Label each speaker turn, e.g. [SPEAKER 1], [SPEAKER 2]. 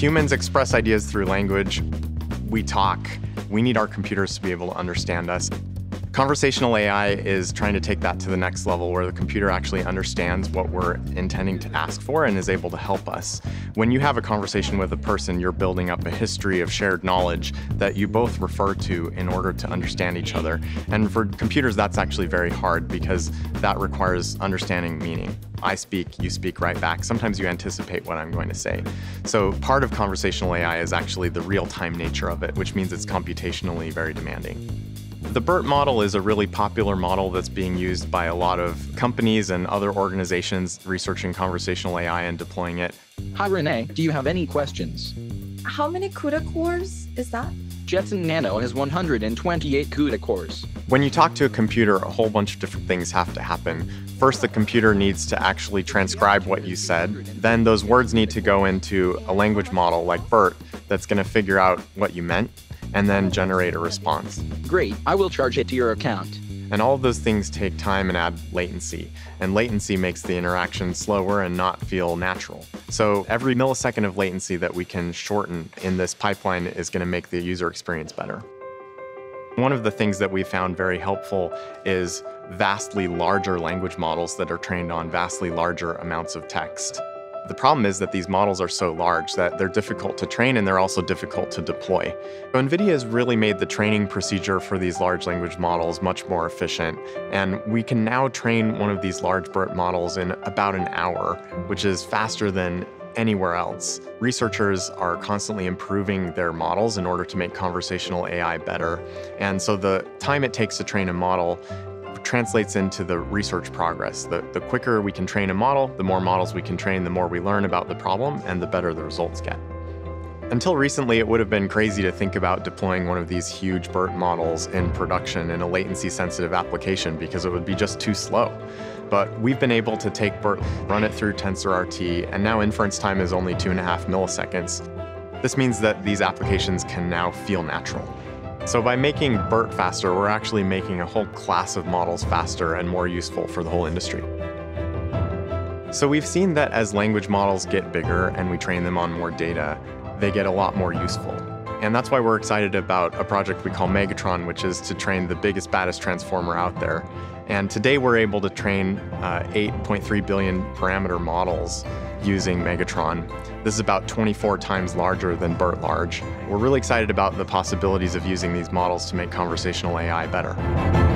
[SPEAKER 1] Humans express ideas through language. We talk. We need our computers to be able to understand us. Conversational AI is trying to take that to the next level where the computer actually understands what we're intending to ask for and is able to help us. When you have a conversation with a person, you're building up a history of shared knowledge that you both refer to in order to understand each other. And for computers, that's actually very hard because that requires understanding meaning. I speak, you speak right back. Sometimes you anticipate what I'm going to say. So part of conversational AI is actually the real-time nature of it, which means it's computationally very demanding. The BERT model is a really popular model that's being used by a lot of companies and other organizations researching conversational AI and deploying it.
[SPEAKER 2] Hi Renee, do you have any questions?
[SPEAKER 3] How many CUDA cores is that?
[SPEAKER 2] Jetson Nano has 128 CUDA cores.
[SPEAKER 1] When you talk to a computer, a whole bunch of different things have to happen. First, the computer needs to actually transcribe what you said. Then those words need to go into a language model like BERT that's going to figure out what you meant and then generate a response.
[SPEAKER 2] Great, I will charge it to your account.
[SPEAKER 1] And all of those things take time and add latency. And latency makes the interaction slower and not feel natural. So every millisecond of latency that we can shorten in this pipeline is going to make the user experience better. One of the things that we found very helpful is vastly larger language models that are trained on vastly larger amounts of text. The problem is that these models are so large that they're difficult to train and they're also difficult to deploy. So NVIDIA has really made the training procedure for these large language models much more efficient, and we can now train one of these large BERT models in about an hour, which is faster than anywhere else. Researchers are constantly improving their models in order to make conversational AI better. And so the time it takes to train a model translates into the research progress. The, the quicker we can train a model, the more models we can train, the more we learn about the problem, and the better the results get. Until recently, it would have been crazy to think about deploying one of these huge BERT models in production in a latency-sensitive application because it would be just too slow. But we've been able to take BERT, run it through TensorRT, and now inference time is only two and a half milliseconds. This means that these applications can now feel natural. So by making BERT faster, we're actually making a whole class of models faster and more useful for the whole industry. So we've seen that as language models get bigger and we train them on more data, they get a lot more useful. And that's why we're excited about a project we call Megatron, which is to train the biggest, baddest transformer out there. And today we're able to train uh, 8.3 billion parameter models using Megatron. This is about 24 times larger than BERT Large. We're really excited about the possibilities of using these models to make conversational AI better.